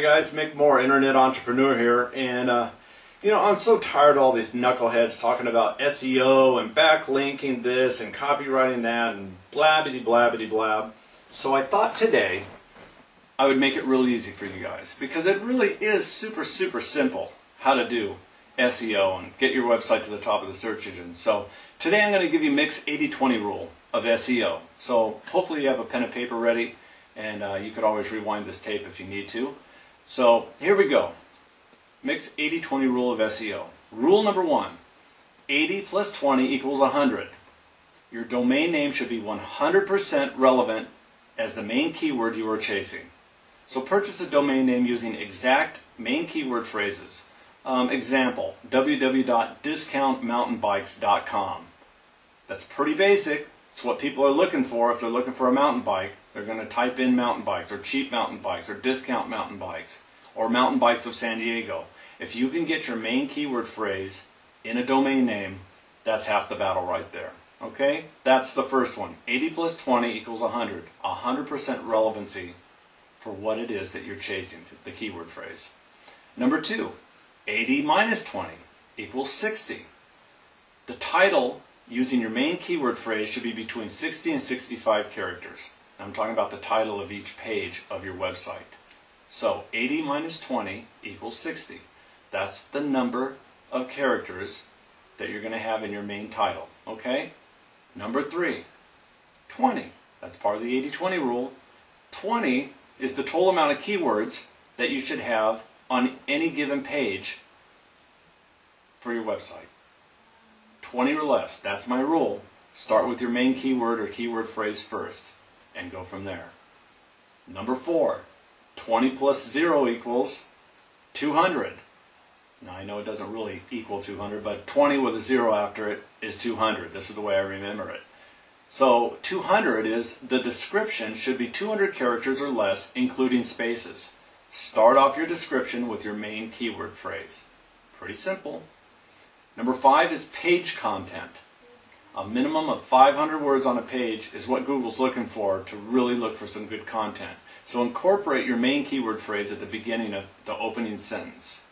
guys, Mick Moore, Internet Entrepreneur here, and uh, you know I'm so tired of all these knuckleheads talking about SEO and backlinking this and copywriting that and blabbity blabbity blab. So I thought today I would make it real easy for you guys because it really is super super simple how to do SEO and get your website to the top of the search engine. So today I'm going to give you Mick's 80-20 rule of SEO. So hopefully you have a pen and paper ready and uh, you could always rewind this tape if you need to. So here we go. Mick's 80-20 rule of SEO. Rule number one, 80 plus 20 equals 100. Your domain name should be 100% relevant as the main keyword you are chasing. So purchase a domain name using exact main keyword phrases. Um, example, www.discountmountainbikes.com. That's pretty basic. It's what people are looking for if they're looking for a mountain bike. They're going to type in mountain bikes or cheap mountain bikes or discount mountain bikes or mountain bikes of San Diego. If you can get your main keyword phrase in a domain name, that's half the battle right there. Okay? That's the first one. 80 plus 20 equals 100. 100% relevancy for what it is that you're chasing, the keyword phrase. Number two, 80 minus 20 equals 60. The title using your main keyword phrase should be between 60 and 65 characters. I'm talking about the title of each page of your website. So 80 minus 20 equals 60. That's the number of characters that you're going to have in your main title. Okay? Number three, 20. That's part of the 80-20 rule. 20 is the total amount of keywords that you should have on any given page for your website. 20 or less, that's my rule. Start with your main keyword or keyword phrase first and go from there. Number four, 20 plus 0 equals 200. Now I know it doesn't really equal 200, but 20 with a 0 after it is 200. This is the way I remember it. So 200 is the description should be 200 characters or less, including spaces. Start off your description with your main keyword phrase. Pretty simple. Number five is page content. A minimum of 500 words on a page is what Google's looking for to really look for some good content. So incorporate your main keyword phrase at the beginning of the opening sentence.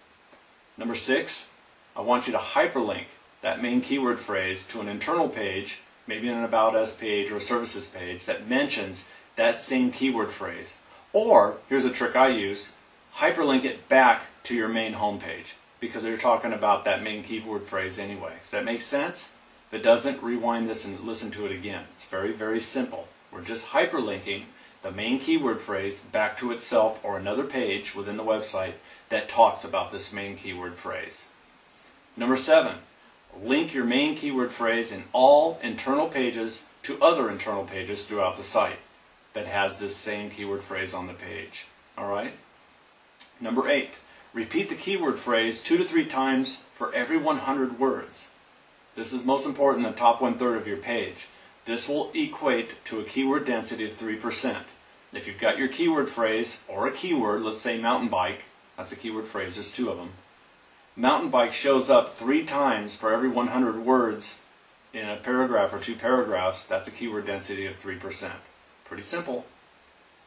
Number six, I want you to hyperlink that main keyword phrase to an internal page, maybe an About Us page or a Services page that mentions that same keyword phrase. Or, here's a trick I use, hyperlink it back to your main homepage because they're talking about that main keyword phrase anyway. Does that make sense? If it doesn't, rewind this and listen to it again. It's very, very simple. We're just hyperlinking the main keyword phrase back to itself or another page within the website that talks about this main keyword phrase. Number seven, link your main keyword phrase in all internal pages to other internal pages throughout the site that has this same keyword phrase on the page. All right? Number eight, repeat the keyword phrase two to three times for every 100 words. This is most important in the top one third of your page. This will equate to a keyword density of 3%. If you've got your keyword phrase or a keyword, let's say mountain bike, that's a keyword phrase, there's two of them. Mountain bike shows up three times for every 100 words in a paragraph or two paragraphs, that's a keyword density of 3%. Pretty simple.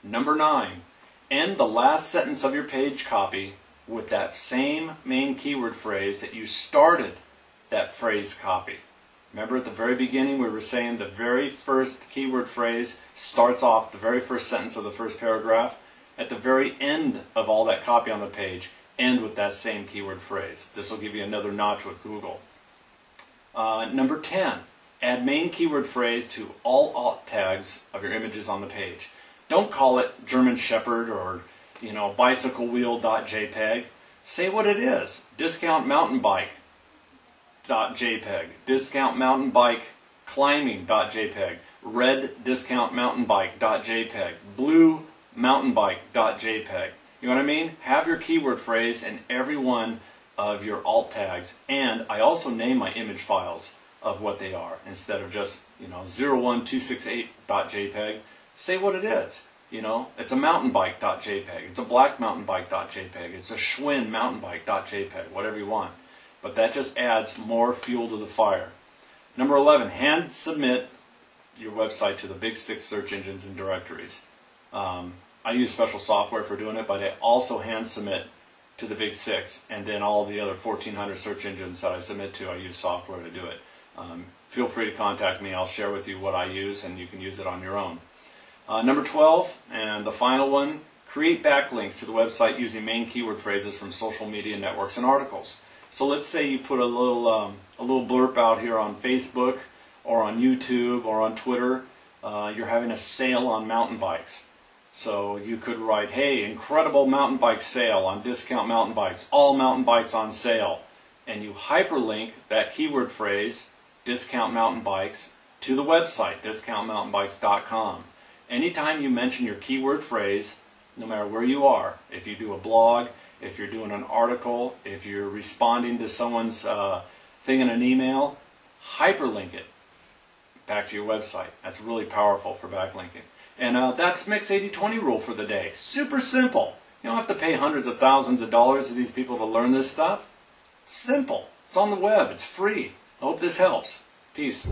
Number nine, end the last sentence of your page copy with that same main keyword phrase that you started that phrase copy. Remember at the very beginning we were saying the very first keyword phrase starts off the very first sentence of the first paragraph. At the very end of all that copy on the page, end with that same keyword phrase. This will give you another notch with Google. Uh, number 10, add main keyword phrase to all alt tags of your images on the page. Don't call it German Shepherd or you know bicycle. Say what it is. Discount mountain bike .jpg, discount mountain bike climbing.jpg, red discount mountain bike.jpg, blue mountain bike.jpg. You know what I mean? Have your keyword phrase in every one of your alt tags, and I also name my image files of what they are instead of just you know 01268.jpg. Say what it is. You know, it's a mountain bike.jpg, it's a black mountain bike.jpg, it's a Schwinn mountain bike.jpg, whatever you want but that just adds more fuel to the fire. Number 11, hand submit your website to the big six search engines and directories. Um, I use special software for doing it, but I also hand submit to the big six, and then all the other 1,400 search engines that I submit to, I use software to do it. Um, feel free to contact me. I'll share with you what I use, and you can use it on your own. Uh, number 12, and the final one, create backlinks to the website using main keyword phrases from social media networks and articles. So let's say you put a little, um, a little blurb out here on Facebook, or on YouTube, or on Twitter. Uh, you're having a sale on mountain bikes. So you could write, hey, incredible mountain bike sale on discount mountain bikes, all mountain bikes on sale. And you hyperlink that keyword phrase, discount mountain bikes, to the website, discountmountainbikes.com. Anytime you mention your keyword phrase, no matter where you are, if you do a blog, if you're doing an article, if you're responding to someone's uh, thing in an email, hyperlink it back to your website. That's really powerful for backlinking. And uh, that's Mick's 80-20 rule for the day. Super simple. You don't have to pay hundreds of thousands of dollars to these people to learn this stuff. It's simple. It's on the web. It's free. I hope this helps. Peace.